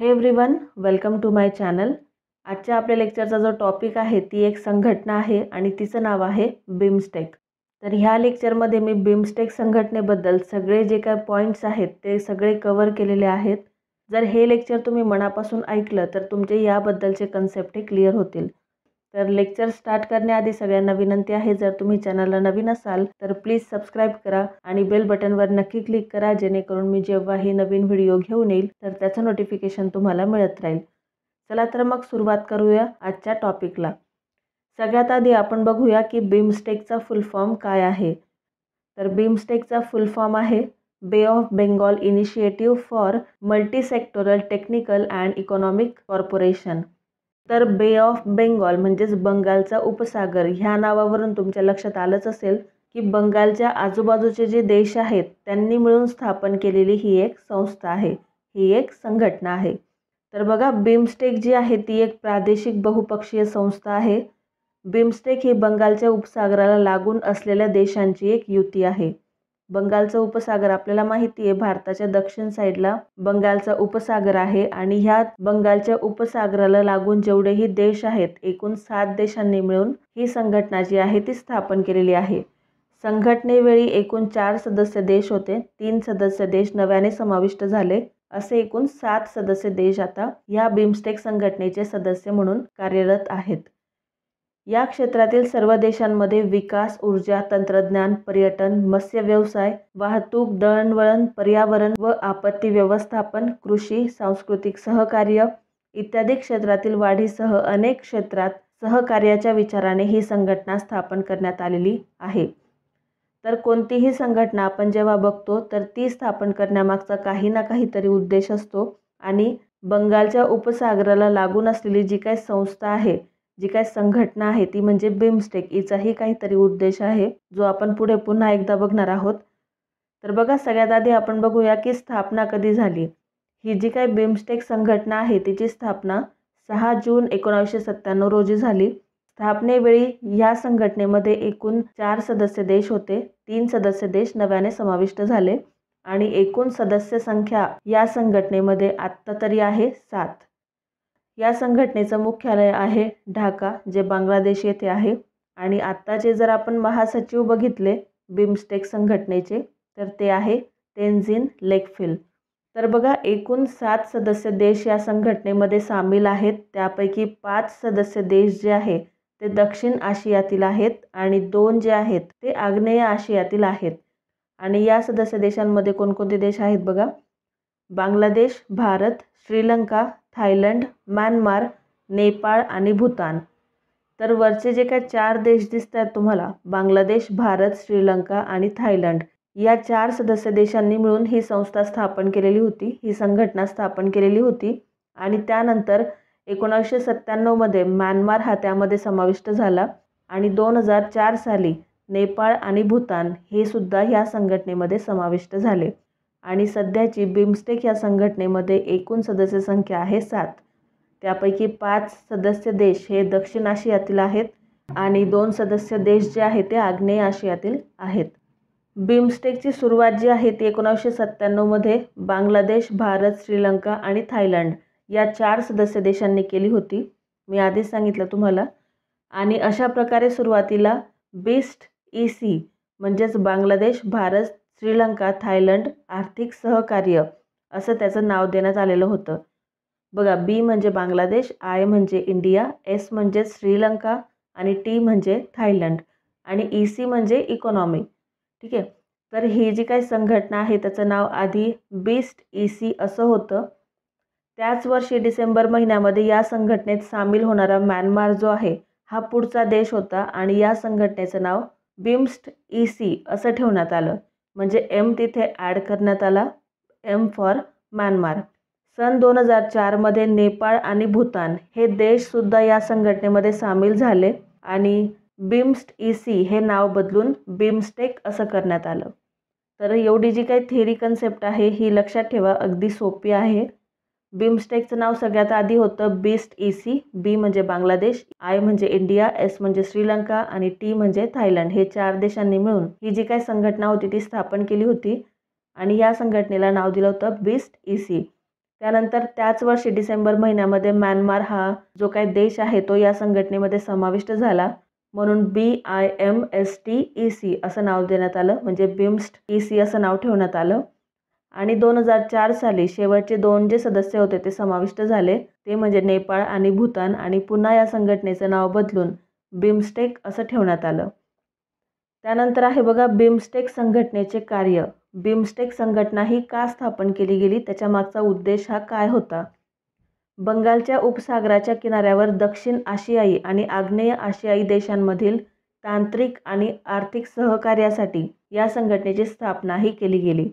Hey everyone welcome to my channel आजच्या आपल्या लेक्चरचा जो टॉपिक आहे ती एक संघटना आहे आणि तिचं नाव आहे बिमस्टेक तर ह्या लेक्चरमध्ये मी बिमस्टेक संघटनेबद्दल सगळे जे काय पॉईंट्स आहेत ते सगळे कवर केलेले आहेत. जर हे लेक्चर तुम्ही मनापासून ऐकलं तर तुमचे याबद्दलचे कन्सेप्ट हे क्लिअर होतील. तर लेक्चर स्टार्ट करण्याआधी सगळ्यांना विनंती आहे जर तुम्ही चॅनलला नवीन असाल तर प्लीज सबस्क्राईब करा आणि बेल बटनवर नक्की क्लिक करा जेणेकरून मी जेव्हाही नवीन व्हिडिओ घेऊन येईल तर त्याचं नोटिफिकेशन तुम्हाला मिळत राहील. चला तर मग सुरुवात करूया आजच्या टॉपिकला. सगळ्यात आधी आपण बघूया की बिमस्टेकचा फुल फॉर्म काय आहे. तर बिमस्टेकचा फुल फॉर्म आहे bay of Bengal initiative for multisectoral technical and economic corporation. तर बे ऑफ बेंगॉल म्हणजेच बंगालचा उपसागर ह्या नावावरून तुमच्या लक्षात आलंच असेल की बंगालच्या आजूबाजूचे जे देश आहेत त्यांनी मिळून स्थापन केलेली ही एक संस्था आहे ही एक संघटना आहे. तर बघा बिमस्टेक जी आहे ती एक प्रादेशिक बहुपक्षीय संस्था आहे. बिमस्टेक ही बंगालच्या उपसागराला लागून असलेल्या देशांची एक युती आहे. बंगालचा उपसागर आपल्याला माहिती आहे भारताच्या दक्षिण साईडला बंगालचा उपसागर आहे आणि ह्या बंगालच्या उपसागराला लागून जेवढेही देश आहेत एकूण सात देशांनी मिळून ही संघटना जी आहे ती स्थापन केलेली आहे. संघटनेवेळी एकूण चार सदस्य देश होते तीन सदस्य देश नव्याने समाविष्ट झाले असे एकूण सात सदस्य देश आता या बिमस्टेक संघटनेचे सदस्य म्हणून कार्यरत आहेत. या क्षेत्रातील सर्व देशांमध्ये विकास ऊर्जा तंत्रज्ञान पर्यटन मत्स्य व्यवसाय वाहतूक दळणवळण पर्यावरण व आपत्ती व्यवस्थापन कृषी सांस्कृतिक सहकार्य इत्यादी क्षेत्रातील वाढीसह अनेक क्षेत्रात सहकार्याच्या विचाराने ही संघटना स्थापन करण्यात आलेली आहे. तर कोणतीही संघटना आपण जेव्हा बघतो तर ती स्थापन करण्यामागचा काही ना काहीतरी उद्देश असतो आणि बंगालच्या उपसागराला लागून असलेली जी काही संस्था आहे जी काय संघटना आहे ती म्हणजे बिमस्टेक हिचाही काहीतरी उद्देश आहे जो आपण पुढे पुन्हा एकदा बघणार आहोत. तर बघा सगळ्यात आधी आपण बघूया की स्थापना कधी झाली? ही जी काय बिमस्टेक संघटना आहे तिची स्थापना सहा जून एकोणावीसशे सत्त्याण्णव रोजी झाली. स्थापनेवेळी या संघटनेमध्ये एकूण चार सदस्य देश होते तीन सदस्य देश नव्याने समाविष्ट झाले आणि एकूण सदस्य संख्या या संघटनेमध्ये आत्ता तरी आहे सात. या संघटनेचं मुख्यालय आहे ढाका जे बांगलादेश येथे आहे. आणि आत्ताचे जर आपण महासचिव बघितले बिमस्टेक संघटनेचे तर ते आहे तेन्झिन लेकफिल. तर बघा एकूण सात सदस्य देश या संघटनेमध्ये सामील आहेत. त्यापैकी पाच सदस्य देश जे आहे ते दक्षिण आशियातील आहेत आणि दोन जे आहेत ते आग्नेय आशियातील आहेत. आणि या सदस्य देशांमध्ये कोणकोणते देश आहेत बघा? बांगलादेश भारत श्रीलंका थायलंड म्यानमार नेपाळ आणि भूतान. तर वरचे जे काय चार देश दिसत आहेत तुम्हाला बांगलादेश भारत श्रीलंका आणि थायलंड या चार सदस्य देशांनी मिळून ही संस्था स्थापन केलेली होती ही संघटना स्थापन केलेली होती आणि त्यानंतर एकोणीसशे सत्त्याण्णवमध्ये म्यानमार हा त्यामध्ये समाविष्ट झाला आणि दोन हजार चार साली नेपाळ आणि भूतान हे सुद्धा ह्या संघटनेमध्ये समाविष्ट झाले. आणि सध्याची बिमस्टेक या संघटनेमध्ये एकूण सदस्य संख्या आहे सात. त्यापैकी पाच सदस्य देश हे दक्षिण आशियातील आहेत आणि दोन सदस्य देश जे आहेत ते आग्नेय आशियातील आहेत. बिमस्टेकची सुरुवात जी आहे ती एकोणावीसशे सत्त्याण्णवमध्ये बांगलादेश भारत श्रीलंका आणि थायलंड या चार सदस्य देशांनी केली होती. मी आधीच सांगितलं तुम्हाला. आणि अशा प्रकारे सुरुवातीला बिस्ट ई सी म्हणजेच बांगलादेश भारत श्रीलंका थायलंड आर्थिक सहकार्य असं त्याचं नाव देण्यात आलेलं होतं. बघा बी म्हणजे बांगलादेश आय म्हणजे इंडिया एस म्हणजे श्रीलंका आणि टी म्हणजे थायलंड आणि ई सी म्हणजे इकॉनॉमी. ठीक आहे? तर ही जी काही संघटना आहे त्याचं नाव आधी बिस्ट ई सी असं होतं. त्याच वर्षी डिसेंबर महिन्यामध्ये या संघटनेत सामील होणारा म्यानमार जो आहे हा पुढचा देश होता आणि या संघटनेचं नाव बिम्स्ट ई सी असं ठेवण्यात आलं. म्हणजे एम तिथे ॲड करण्यात आला. एम फॉर म्यानमार सन दोन हजार चारमध्ये नेपाळ आणि भूतान हे देशसुद्धा या संघटनेमध्ये सामील झाले आणि बिम्स्ट ई सी हे नाव बदलून बिम्स्टेक असं करण्यात आलं. तर एवढी जी काही थेरी कन्सेप्ट आहे ही लक्षात ठेवा अगदी सोपी आहे. बिमस्टेकचं नाव सगळ्यात आधी होतं बिस्ट ई सी बी म्हणजे बांगलादेश आय म्हणजे इंडिया एस म्हणजे श्रीलंका आणि टी म्हणजे थायलंड. हे चार देशांनी मिळून ही जी काही संघटना होती ती स्थापन केली होती आणि या संघटनेला नाव दिलं होतं बिस्ट ई सी त्यानंतर त्याच वर्षी डिसेंबर महिन्यामध्ये म्यानमार हा जो काही देश आहे तो या संघटनेमध्ये समाविष्ट झाला. म्हणून B I M S T E C असं नाव देण्यात आलं म्हणजे बिम्स्ट ई सी असं नाव ठेवण्यात आलं. आणि दोन हजार चार साली शेवटचे दोन जे सदस्य होते ते समाविष्ट झाले. ते म्हणजे नेपाळ आणि भूतान आणि पुन्हा या संघटनेचं नाव बदलून बिमस्टेक असं ठेवण्यात आलं. त्यानंतर आहे बघा बिमस्टेक संघटनेचे कार्य. बिमस्टेक संघटना ही का स्थापन केली गेली? त्याच्या मागचा उद्देश हा काय होता? बंगालच्या उपसागराच्या किनाऱ्यावर दक्षिण आशियाई आणि आग्नेय आशियाई देशांमधील तांत्रिक आणि आर्थिक सहकार्यासाठी या संघटनेची स्थापनाही केली गेली.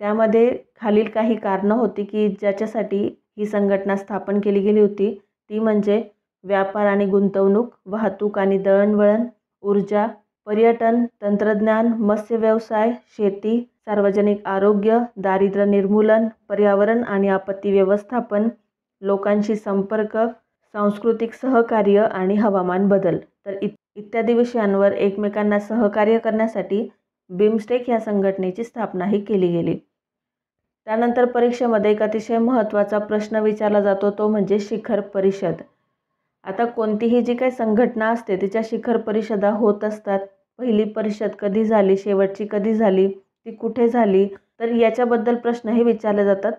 त्यामध्ये खालील काही कारणं होती की ज्याच्यासाठी ही संघटना स्थापन केली गेली होती. ती म्हणजे व्यापार आणि गुंतवणूक वाहतूक आणि दळणवळण ऊर्जा पर्यटन तंत्रज्ञान मत्स्य व्यवसाय शेती सार्वजनिक आरोग्य दारिद्र्य निर्मूलन पर्यावरण आणि आपत्ती व्यवस्थापन लोकांशी संपर्क सांस्कृतिक सहकार्य आणि हवामान बदल. तर इत इत्यादी विषयांवर एकमेकांना सहकार्य करण्यासाठी बिमस्टेक ह्या संघटनेची स्थापनाही केली गेली. त्यानंतर परीक्षेमध्ये एक अतिशय महत्त्वाचा प्रश्न विचारला जातो तो म्हणजे शिखर परिषद. आता कोणतीही जी काही संघटना असते तिच्या शिखर परिषदा होत असतात. पहिली परिषद कधी झाली शेवटची कधी झाली ती कुठे झाली तर याच्याबद्दल प्रश्नही विचारले जातात.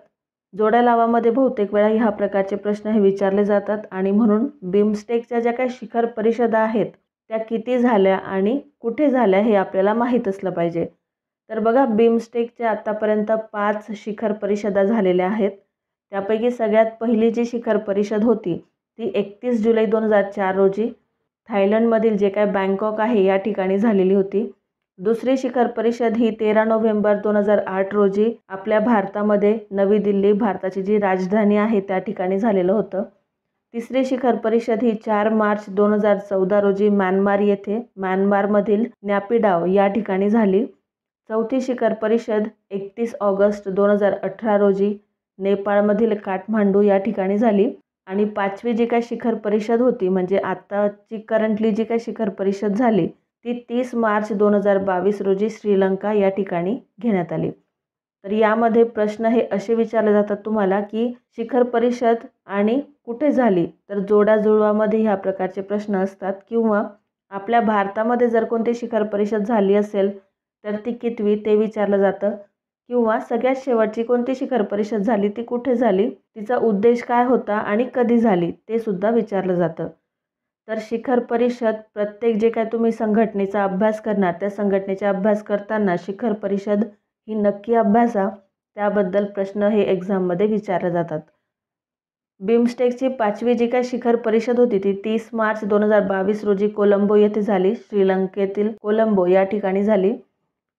जोड्या लावामध्ये बहुतेक वेळा ह्या प्रकारचे प्रश्न हे विचारले जातात आणि म्हणून बिमस्टेकच्या ज्या काही शिखर परिषदा आहेत त्या किती झाल्या आणि कुठे झाल्या हे आपल्याला माहीत असलं पाहिजे. तर बघा बिमस्टेकच्या आत्तापर्यंत पाच शिखर परिषदा झालेल्या आहेत. त्यापैकी सगळ्यात पहिली जी शिखर परिषद होती ती एकतीस जुलै दोन हजार चार रोजी थायलंडमधील जे काय बँकॉक आहे या ठिकाणी झालेली होती. दुसरी शिखर परिषद ही तेरा नोव्हेंबर दोन हजार आठ रोजी आपल्या भारतामध्ये नवी दिल्ली भारताची जी राजधानी आहे त्या ठिकाणी झालेलं होतं. तिसरी शिखर परिषद ही चार मार्च दोन हजार चौदा रोजी म्यानमार येथे म्यानमारमधील नॅपिडाव या ठिकाणी झाली. चौथी शिखर परिषद एकतीस ऑगस्ट दोन हजार अठरा रोजी नेपाळमधील काठमांडू या ठिकाणी झाली. आणि पाचवी जी काय शिखर परिषद होती म्हणजे आत्ताची करंटली जी काय शिखर परिषद झाली ती तीस मार्च दोन हजार बावीस रोजी श्रीलंका या ठिकाणी घेण्यात आली. तर यामध्ये प्रश्न हे असे विचारले जातात तुम्हाला की शिखर परिषद आणि कुठे झाली? तर जोडाजुळवामध्ये ह्या प्रकारचे प्रश्न असतात किंवा आपल्या भारतामध्ये जर कोणती शिखर परिषद झाली असेल तर ती कितवी ते विचारलं जातं. किंवा सगळ्यात शेवटची कोणती शिखर परिषद झाली ती कुठे झाली तिचा उद्देश काय होता आणि कधी झाली ते सुद्धा विचारलं जातं. तर शिखर परिषद प्रत्येक जे काय तुम्ही संघटनेचा अभ्यास करणार त्या संघटनेचा अभ्यास करताना शिखर परिषद ही नक्की अभ्यासा. त्याबद्दल प्रश्न हे एक्झाममध्ये विचारले जातात. बिमस्टेकची पाचवी जी काय शिखर परिषद होती ती तीस मार्च दोन हजार बावीस रोजी कोलंबो येथे झाली. श्रीलंकेतील कोलंबो या ठिकाणी झाली.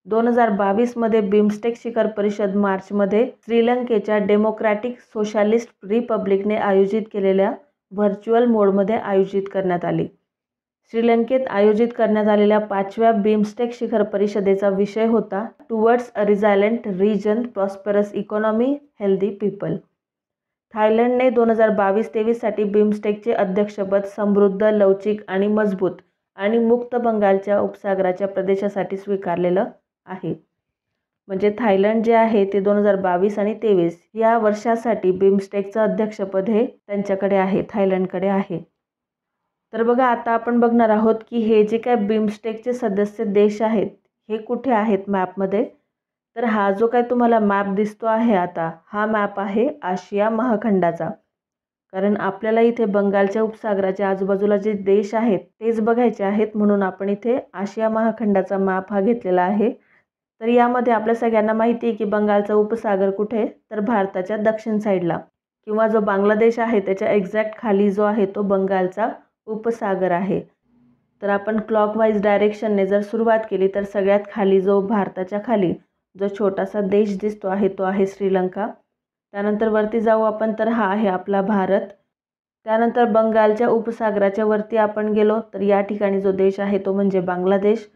दोन हजार बावीसमध्ये बिमस्टेक शिखर परिषद मार्चमध्ये श्रीलंकेच्या डेमोक्रॅटिक सोशालिस्ट रिपब्लिकने आयोजित केलेल्या व्हर्च्युअल मोडमध्ये आयोजित करण्यात आली. श्रीलंकेत आयोजित करण्यात आलेल्या पाचव्या बिमस्टेक शिखर परिषदेचा विषय होता towards a resilient region prosperous economy healthy people. थायलंडने दोन हजार बावीस तेवीससाठी बिमस्टेकचे अध्यक्षपद समृद्ध लवचिक आणि मजबूत आणि मुक्त बंगालच्या उपसागराच्या प्रदेशासाठी स्वीकारलेलं आहे. म्हणजे थायलंड जे आहे ते दोन हजार बावीस आणि तेवीस या वर्षासाठी बिमस्टेकचं अध्यक्षपद हे त्यांच्याकडे आहे थायलंडकडे आहे. तर बघा आता आपण बघणार आहोत की हे जे काय बिमस्टेकचे सदस्य देश आहेत हे कुठे आहेत मॅपमध्ये? तर हा जो काय तुम्हाला मॅप दिसतो आहे आता हा मॅप आहे आशिया महाखंडाचा. कारण आपल्याला इथे बंगालच्या उपसागराच्या आजूबाजूला जे देश आहेत तेच बघायचे आहेत म्हणून आपण इथे आशिया महाखंडाचा मॅप हा घेतलेला आहे. तर यामध्ये आपल्या सगळ्यांना माहिती आहे की बंगालचा उपसागर कुठे? तर भारताच्या दक्षिण साईडला. किंवा जो बांगलादेश आहे त्याच्या एक्झॅक्ट खाली जो आहे तो बंगालचा उपसागर आहे. तर आपण क्लॉकवाईज डायरेक्शनने जर सुरुवात केली तर सगळ्यात खाली जो भारताच्या खाली जो छोटासा देश दिसतो आहे तो आहे श्रीलंका. त्यानंतर वरती जाऊ आपण तर हा आहे आपला भारत. त्यानंतर बंगालच्या उपसागराच्या वरती आपण गेलो तर या ठिकाणी जो देश आहे तो म्हणजे बांगलादेश.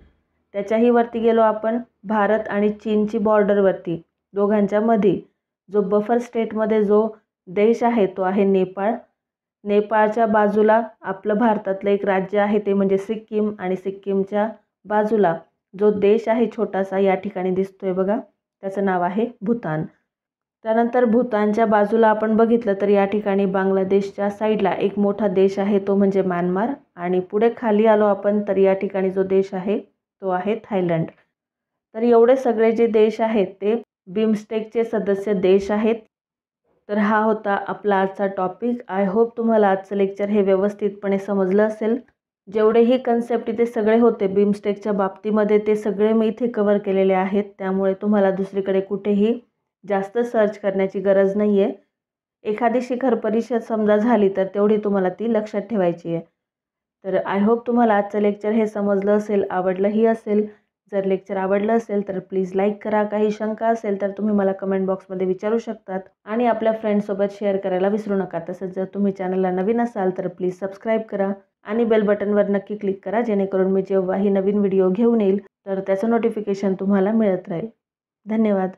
त्याच्याही वरती गेलो आपण भारत आणि चीनची बॉर्डरवरती दोघांच्या मध्ये जो बफर स्टेटमध्ये जो देश आहे तो आहे नेपाळ. नेपाळच्या बाजूला आपलं भारतातलं एक राज्य आहे ते म्हणजे सिक्कीम आणि सिक्कीमच्या बाजूला जो देश आहे छोटासा या ठिकाणी दिसतोय बघा. त्याचं नाव आहे भूतान. त्यानंतर भूतानच्या बाजूला आपण बघितलं तर या ठिकाणी बांगलादेशच्या साईडला एक मोठा देश आहे तो म्हणजे म्यानमार आणि पुढे खाली आलो आपण तर या ठिकाणी जो देश आहे तो आहे थायलंड. तर एवढे सगळे जे देश आहेत ते बिमस्टेकचे सदस्य देश आहेत. तर हा होता आपला आजचा टॉपिक आय होप तुम्हाला आजचं लेक्चर हे व्यवस्थितपणे समजलं असेल. जेवढेही कन्सेप्ट इथे सगळे होते बिमस्टेकच्या बाबतीमध्ये ते सगळे मी इथे कवर केलेले आहेत. त्यामुळे तुम्हाला दुसरीकडे कुठेही जास्त सर्च करण्याची गरज नाही आहे एखादी शिखर परिषद समजा झाली तर तेवढी तुम्हाला ती लक्षात ठेवायची आहे. तर आय होप तुम्हाला आजचं लेक्चर हे समजलं असेल आवडलंही असेल. जर लेक्चर आवडलं असेल तर प्लीज लाईक करा. काही शंका असेल तर तुम्ही मला कमेंट बॉक्समध्ये विचारू शकतात. आणि आपल्या फ्रेंड्ससोबत शेअर करायला विसरू नका. तसंच जर तुम्ही चॅनलला नवीन असाल तर प्लीज सबस्क्राईब करा. आणि बेल बटनवर नक्की क्लिक करा जेणेकरून मी जेव्हाही नवीन व्हिडिओ घेऊन येईल तर त्याचं नोटिफिकेशन तुम्हाला मिळत राहील. धन्यवाद.